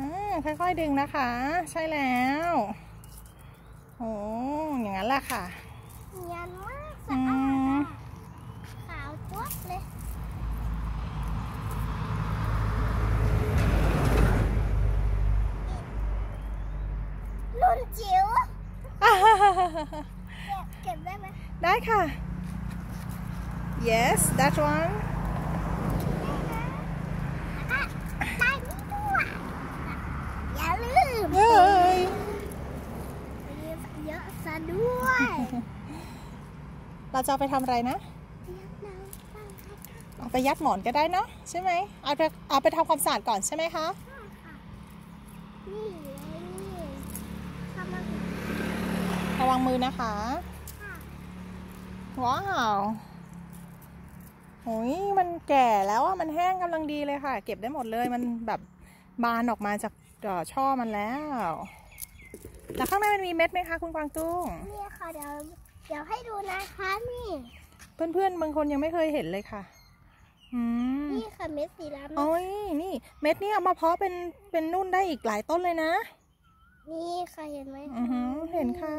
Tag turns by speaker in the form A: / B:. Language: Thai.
A: อ่าค่อยๆดึงนะคะ ใช่แล้วโอ้อย่างนั้นแหละค่ะ
B: เนียนมากสะ
A: อื
B: อาด
A: ม
B: อะขาวจ้วบเลยรุ่นจิ๋วเก็บเก็บได้ไหม
A: ได้ค่ะ yes that one
B: อะได้นี่ด้วยอย่าลืม
A: เย้ย
B: เยอะซะด้วย
A: เราจะเอาไปทำอะไรนะเอาไปยัดหมอนก็ได้เนาะใช่ไหมเอาไปเอาไปทำความสะอาดก่อนใช่ไหมคะ
B: นี่เลยนี่ทำมา
A: ระวังมือนะคะ
B: ค่ะ
A: ว้าวโอ้ยมันแก่แล้วอะมันแห้งกำลังดีเลยค่ะ เก็บได้หมดเลยมันแบบบานออกมาจากเอ่อช่อมันแล้ว แล้วข้างในมันมีเม็ดไหมคะคุณกวางตุ้ง
B: นี่ค่ะเดี๋ยวเดี๋ยวให้ดูนะคะนี่
A: เพื่อนๆบางคนยังไม่เคยเห็นเลยค่ะอืม
B: นี่ค่ะเม็ดสีดำ
A: โอ้ยนี่ เม็ดนี่เอามาเพาะเป็นเป็นนุ่นได้อีกหลายต้นเลยนะ
B: นี่ค่ะเห็นไหม
A: อือหือเห็นค่ะ